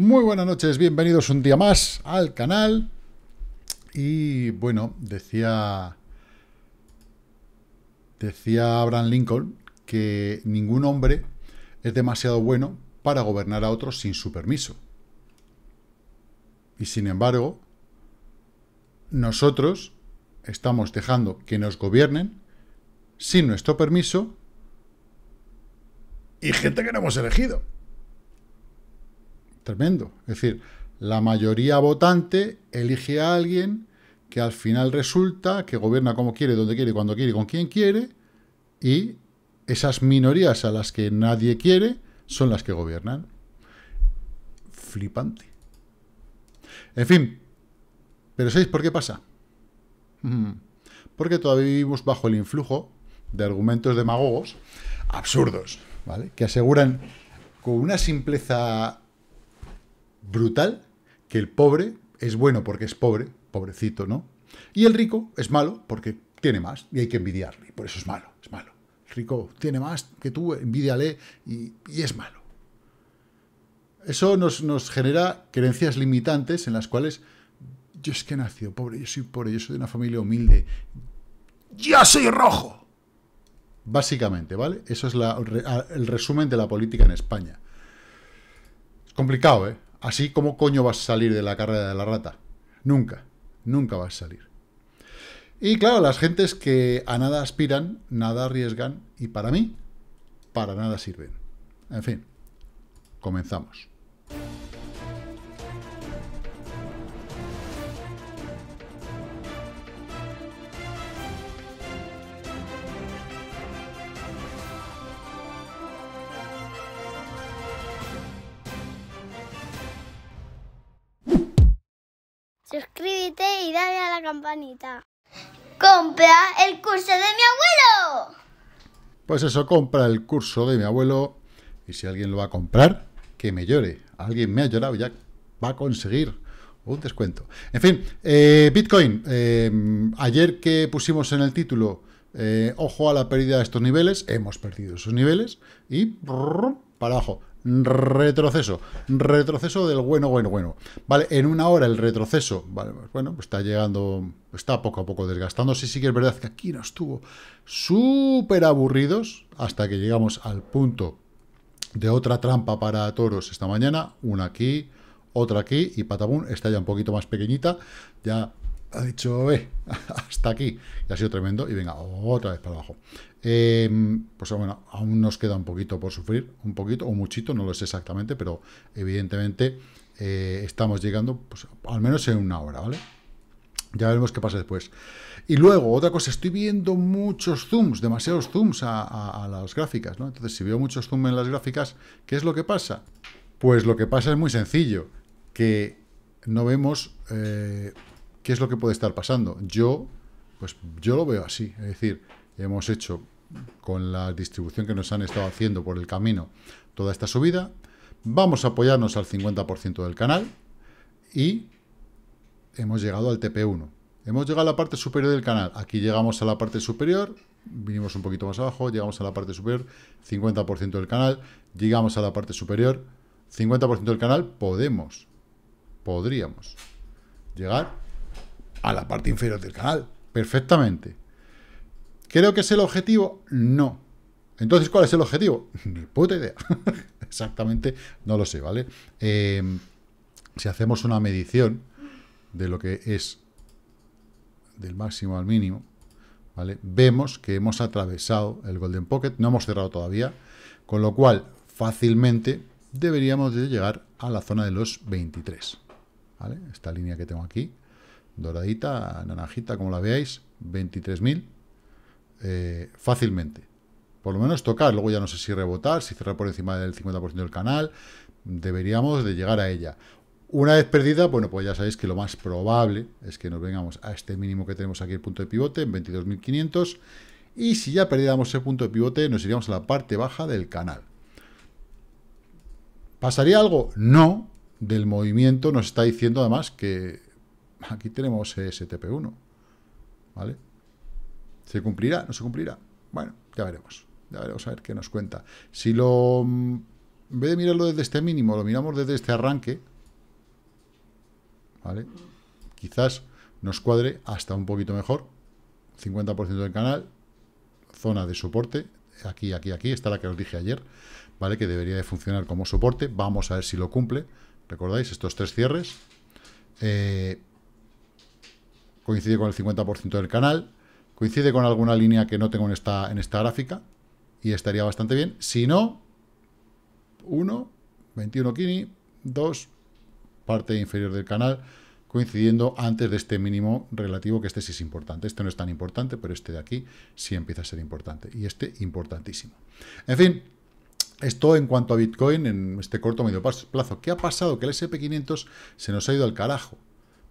Muy buenas noches, bienvenidos un día más al canal. Y bueno, decía decía Abraham Lincoln que ningún hombre es demasiado bueno para gobernar a otros sin su permiso. Y sin embargo, nosotros estamos dejando que nos gobiernen sin nuestro permiso y gente que no hemos elegido. Tremendo. Es decir, la mayoría votante elige a alguien que al final resulta que gobierna como quiere, donde quiere, cuando quiere, con quien quiere, y esas minorías a las que nadie quiere son las que gobiernan. Flipante. En fin, pero ¿sabéis por qué pasa? Mm. Porque todavía vivimos bajo el influjo de argumentos demagogos absurdos, ¿vale? Que aseguran con una simpleza brutal que el pobre es bueno porque es pobre, pobrecito, ¿no? Y el rico es malo porque tiene más y hay que envidiarle, y por eso es malo, es malo. El rico tiene más que tú, envidiale y, es malo. Eso nos, nos, genera creencias limitantes en las cuales yo es que he nacido pobre, yo soy pobre, yo soy de una familia humilde, ¡ya soy rojo! Básicamente, ¿vale? Eso es el resumen de la política en España. Es complicado, ¿eh? Así como coño vas a salir de la carrera de la rata. Nunca, nunca vas a salir. Y claro, las gentes que a nada aspiran, nada arriesgan y para mí, para nada sirven. En fin, comenzamos. Suscríbete y dale a la campanita. ¡Compra el curso de mi abuelo! Pues eso, compra el curso de mi abuelo. Y si alguien lo va a comprar, que me llore. Alguien me ha llorado, ya va a conseguir un descuento. En fin, eh, Bitcoin. Eh, ayer que pusimos en el título, eh, ojo a la pérdida de estos niveles, hemos perdido esos niveles y para abajo retroceso, retroceso del bueno, bueno, bueno. Vale, en una hora el retroceso, vale, pues bueno, pues está llegando, está poco a poco desgastándose. Sí que es verdad que aquí nos estuvo súper aburridos hasta que llegamos al punto de otra trampa para toros esta mañana, una aquí, otra aquí, y Patabún está ya un poquito más pequeñita, ya ha dicho, eh, hasta aquí, y ha sido tremendo, y venga, otra vez para abajo. Em, pues bueno, aún nos queda un poquito por sufrir, un poquito o muchito, no lo sé exactamente, pero evidentemente eh, estamos llegando, pues al menos en una hora, ¿vale? Ya veremos qué pasa después. Y luego, otra cosa, estoy viendo muchos zooms, demasiados zooms a, las gráficas, ¿no? Entonces, si veo muchos zooms en las gráficas, ¿qué es lo que pasa? Pues lo que pasa es muy sencillo, que no vemos eh, qué es lo que puede estar pasando. Yo, pues yo lo veo así, es decir, hemos hecho con la distribución que nos han estado haciendo por el camino toda esta subida, vamos a apoyarnos al 50% del canal y hemos llegado al TP1. Hemos llegado a la parte superior del canal. Aquí llegamos a la parte superior, vinimos un poquito más abajo, llegamos a la parte superior, 50% del canal, llegamos a la parte superior, 50% del canal, podemos, podríamos llegar a la parte inferior del canal, perfectamente. ¿Creo que es el objetivo? No. Entonces, ¿cuál es el objetivo? Ni puta idea. Exactamente, no lo sé, ¿vale? Em, si hacemos una medición de lo que es del máximo al mínimo, ¿vale? Vemos que hemos atravesado el Golden Pocket, no hemos cerrado todavía, con lo cual fácilmente deberíamos de llegar a la zona de los 23, ¿vale? Esta línea que tengo aquí, doradita, naranjita, como la veáis, 23.000, eh, fácilmente. Por lo menos tocar, luego ya no sé si rebotar, si cerrar por encima del 50% del canal, deberíamos de llegar a ella. Una vez perdida, bueno, pues ya sabéis que lo más probable es que nos vengamos a este mínimo que tenemos aquí, el punto de pivote, en 22.500, y si ya perdiéramos ese punto de pivote, nos iríamos a la parte baja del canal. ¿Pasaría algo? No. Del movimiento nos está diciendo además que aquí tenemos STP1, ¿vale? ¿Se cumplirá? ¿No se cumplirá? Bueno, ya veremos. Ya veremos a ver qué nos cuenta. Si lo... En vez de mirarlo desde este mínimo, lo miramos desde este arranque, ¿vale? Quizás nos cuadre hasta un poquito mejor, 50% del canal, zona de soporte, aquí, aquí, aquí, está la que os dije ayer, ¿vale? Que debería de funcionar como soporte, vamos a ver si lo cumple, ¿recordáis? Estos tres cierres, eh, coincide con el 50% del canal, coincide con alguna línea que no tengo en esta, en esta gráfica, y estaría bastante bien, si no, 1, 21 Kini, 2, parte inferior del canal, coincidiendo antes de este mínimo relativo, que este sí es importante. Este no es tan importante, pero este de aquí sí empieza a ser importante. Y este importantísimo. En fin, esto en cuanto a Bitcoin en este corto medio plazo. ¿Qué ha pasado? Que el SP500 se nos ha ido al carajo.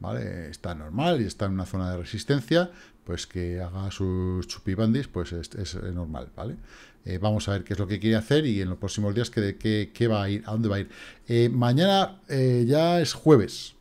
¿Vale? Está normal y está en una zona de resistencia, pues que haga sus chupibandis, pues es, normal, ¿vale? Eh, vamos a ver qué es lo que quiere hacer y en los próximos días qué, qué, va a ir, a dónde va a ir. Eh, mañana eh, ya es jueves,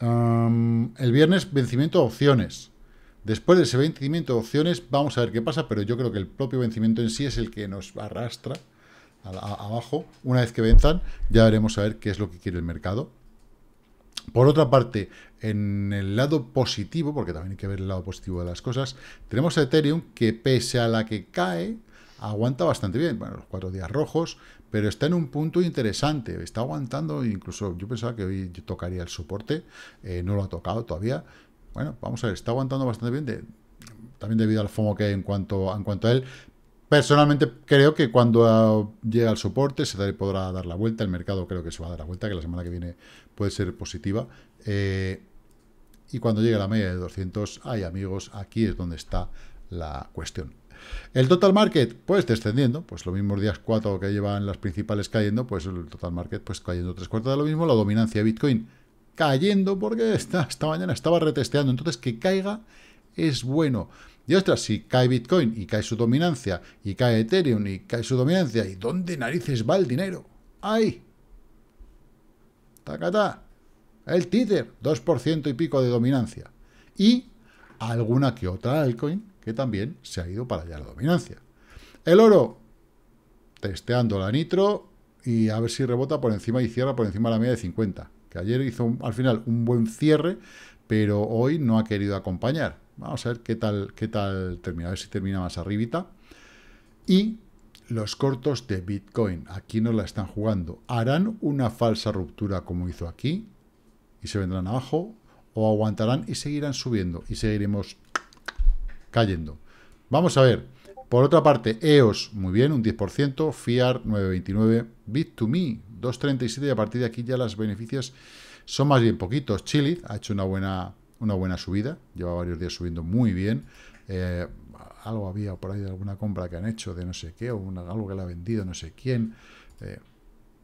el viernes, vencimiento de opciones. Después de ese vencimiento de opciones, vamos a ver qué pasa, pero yo creo que el propio vencimiento en sí es el que nos arrastra abajo. Una vez que venzan, ya veremos a ver qué es lo que quiere el mercado. Por otra parte, en el lado positivo, porque también hay que ver el lado positivo de las cosas, tenemos a Ethereum que pese a la que cae, aguanta bastante bien. Bueno, los cuatro días rojos, pero está en un punto interesante. Está aguantando, incluso yo pensaba que hoy tocaría el soporte, eh, no lo ha tocado todavía. Bueno, vamos a ver, está aguantando bastante bien, también debido al FOMO que hay en cuanto, en cuanto a él. Personalmente creo que cuando llegue al soporte se podrá dar la vuelta, el mercado creo que se va a dar la vuelta, que la semana que viene puede ser positiva. Eh, y cuando llegue a la media de 200, hay amigos, aquí es donde está la cuestión. El total market, pues descendiendo, pues los mismos días 4 que llevan las principales cayendo, pues el total market pues cayendo tres cuartos de lo mismo, la dominancia de Bitcoin cayendo porque esta, esta mañana estaba retesteando, entonces que caiga es bueno. Y ostras, si cae Bitcoin y cae su dominancia, y cae Ethereum y cae su dominancia, ¿y dónde narices va el dinero? ¡Ay! ¡Tacata! El Tether, 2% y pico de dominancia. Y alguna que otra altcoin que también se ha ido para allá la dominancia. El oro, testeando la nitro y a ver si rebota por encima y cierra por encima de la media de 50. Que ayer hizo al final un buen cierre, pero hoy no ha querido acompañar. Vamos a ver qué tal, qué tal termina, a ver si termina más arribita. Y los cortos de Bitcoin, aquí no la están jugando. ¿Harán una falsa ruptura como hizo aquí? Y se vendrán abajo, o aguantarán y seguirán subiendo, y seguiremos cayendo. Vamos a ver. Por otra parte, EOS, muy bien, un 10%, FIAR 9.29, Bit2Me 2.37 y a partir de aquí ya las beneficios son más bien poquitos. Chili ha hecho una buena, una buena subida, lleva varios días subiendo muy bien. Eh, algo había por ahí de alguna compra que han hecho de no sé qué, o algo que le ha vendido no sé quién. Eh,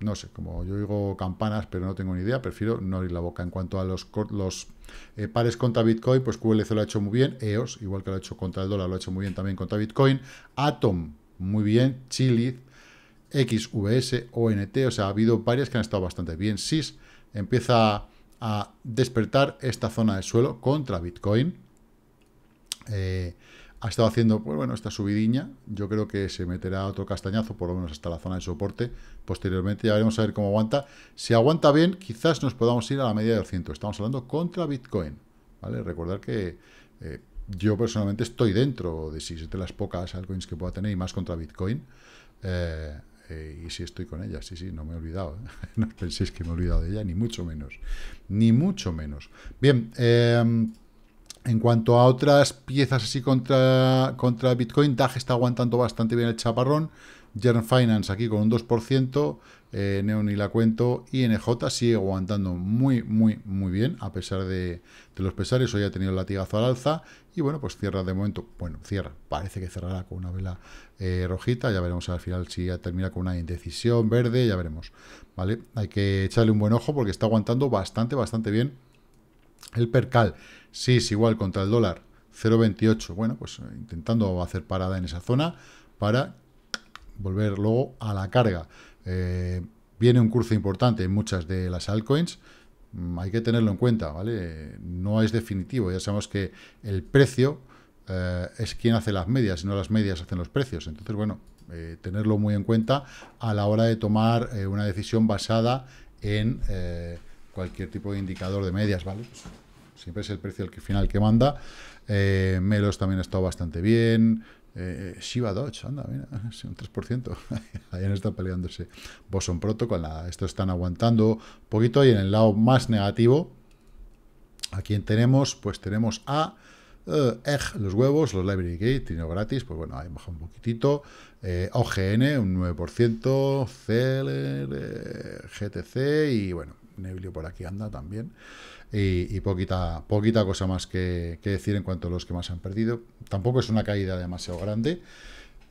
no sé, como yo digo campanas, pero no tengo ni idea, prefiero no abrir la boca. En cuanto a los, los eh, pares contra Bitcoin, pues QLC lo ha hecho muy bien, EOS, igual que lo ha hecho contra el dólar, lo ha hecho muy bien también contra Bitcoin, Atom, muy bien, Chili, XVS, ONT, o sea, ha habido varias que han estado bastante bien. SIS empieza a despertar esta zona de suelo contra Bitcoin. Eh, ha estado haciendo, pues bueno, esta subidiña. Yo creo que se meterá otro castañazo, por lo menos hasta la zona de soporte. Posteriormente ya veremos a ver cómo aguanta. Si aguanta bien, quizás nos podamos ir a la media de 200. Estamos hablando contra Bitcoin. ¿vale? Recordar que eh, yo personalmente estoy dentro de si es de las pocas altcoins que pueda tener y más contra Bitcoin. Eh, eh, y si estoy con ella, sí, sí, no me he olvidado. no penséis que me he olvidado de ella, ni mucho menos. Ni mucho menos. Bien, eh, en cuanto a otras piezas así contra, contra Bitcoin, DAG está aguantando bastante bien el chaparrón. Jern Finance aquí con un 2%, eh, Neon y la cuento, INJ sigue aguantando muy, muy, muy bien, a pesar de, los pesares, hoy ha tenido el latigazo al alza, y bueno, pues cierra de momento, bueno, cierra, parece que cerrará con una vela eh, rojita, ya veremos al final si termina con una indecisión verde, ya veremos, ¿vale? Hay que echarle un buen ojo porque está aguantando bastante, bastante bien el percal. Sí, es igual contra el dólar 0,28. Bueno, pues eh, intentando hacer parada en esa zona para volver luego a la carga. Eh, viene un curso importante en muchas de las altcoins. Mm, hay que tenerlo en cuenta, ¿vale? No es definitivo. Ya sabemos que el precio eh, es quien hace las medias, y no las medias hacen los precios. Entonces, bueno, tenerlo muy en cuenta a la hora de tomar una decisión basada en cualquier tipo de indicador de medias, ¿vale? Pues siempre es el precio el que, final que manda. Eh, Melos también ha estado bastante bien. Eh, Shiba Dodge, anda, mira, un 3%. Ahí no están peleándose. Boson Proto con la. Esto están aguantando un poquito. Y en el lado más negativo, ¿a quién tenemos? Pues tenemos a. Egg, los huevos, los Library Gate, tino gratis, pues bueno, ahí baja un poquitito. Eh, OGN, un 9%, CL, GTC y bueno, Neblio por aquí anda también. Y, poquita, poquita cosa más que, decir en cuanto a los que más han perdido. Tampoco es una caída demasiado grande.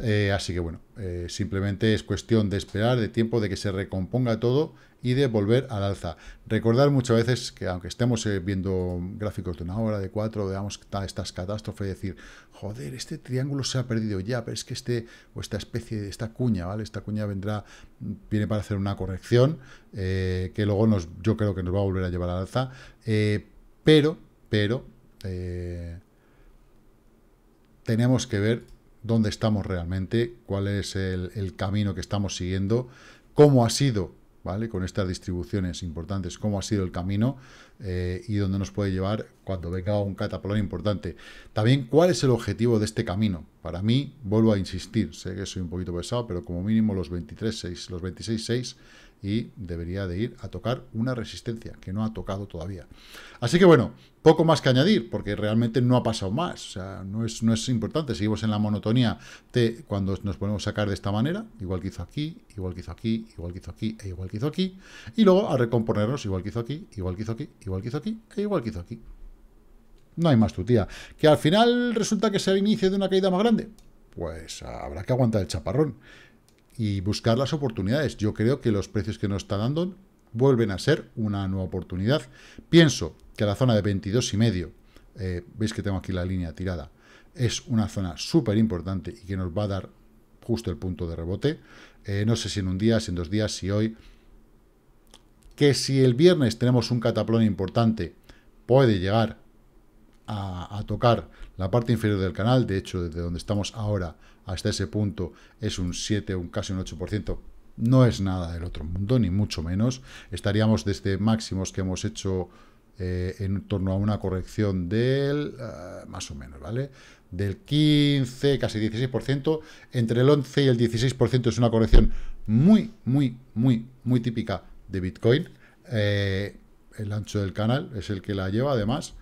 Eh, así que bueno, eh, simplemente es cuestión de esperar, de tiempo, de que se recomponga todo y de volver al alza. Recordar muchas veces que aunque estemos eh, viendo gráficos de una hora, de cuatro, veamos estas catástrofes, decir, joder, este triángulo se ha perdido ya, pero es que este, o esta especie, de esta cuña, ¿vale? Esta cuña vendrá, viene para hacer una corrección, que luego nos, yo creo que nos va a volver a llevar al alza, pero, pero, tenemos que ver dónde estamos realmente, cuál es el, camino que estamos siguiendo, cómo ha sido, ¿vale? Con estas distribuciones importantes, cómo ha sido el camino eh, y dónde nos puede llevar cuando venga un cataplón importante. También, cuál es el objetivo de este camino. Para mí, vuelvo a insistir, sé que soy un poquito pesado, pero como mínimo los 23.6, los 26.6 y debería de ir a tocar una resistencia que no ha tocado todavía. Así que bueno, poco más que añadir, porque realmente no ha pasado más, o sea, no es, no es importante, seguimos en la monotonía de cuando nos podemos sacar de esta manera, igual que hizo aquí, igual que hizo aquí, igual que hizo aquí, e igual que hizo aquí, y luego a recomponernos igual que hizo aquí, igual que hizo aquí, igual que hizo aquí, e igual que hizo aquí. No hay más tu tía. Que al final resulta que sea el inicio de una caída más grande. Pues habrá que aguantar el chaparrón y buscar las oportunidades. Yo creo que los precios que nos está dando vuelven a ser una nueva oportunidad. Pienso que la zona de 22 y medio, eh, veis que tengo aquí la línea tirada, es una zona súper importante y que nos va a dar justo el punto de rebote. Eh, no sé si en un día, si en dos días, si hoy. Que si el viernes tenemos un cataplón importante, puede llegar a, tocar la parte inferior del canal. De hecho, desde donde estamos ahora hasta ese punto es un 7, un casi un 8%. No es nada del otro mundo, ni mucho menos. Estaríamos desde máximos que hemos hecho eh, en torno a una corrección del, eh, más o menos, ¿vale? Del 15, casi 16%. Entre el 11 y el 16% es una corrección muy, muy, muy, muy típica de Bitcoin. Eh, el ancho del canal es el que la lleva, además.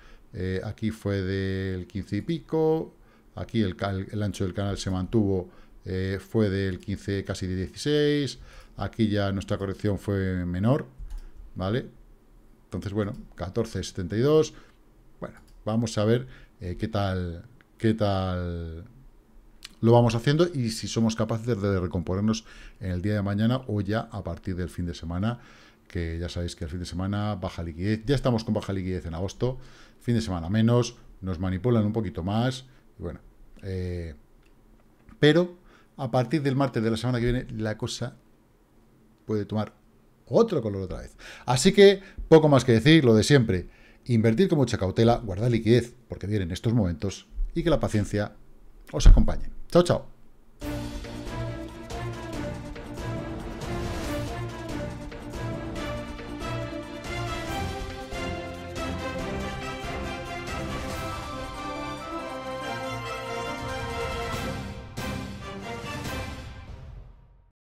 Aquí fue del 15 y pico, Aquí el, el ancho del canal se mantuvo, eh, fue del 15 casi de 16. Aquí ya nuestra corrección fue menor, ¿vale? Entonces, bueno, 14.72. Bueno, vamos a ver eh, qué tal, qué tal lo vamos haciendo y si somos capaces de recomponernos en el día de mañana o ya a partir del fin de semana, que ya sabéis que el fin de semana baja liquidez. Ya estamos con baja liquidez en agosto, fin de semana menos, nos manipulan un poquito más bueno, eh, pero a partir del martes de la semana que viene, la cosa puede tomar otro color otra vez. Así que, poco más que decir, lo de siempre. Invertir con mucha cautela, guardar liquidez, porque vienen estos momentos, y que la paciencia os acompañe. Chao, chao.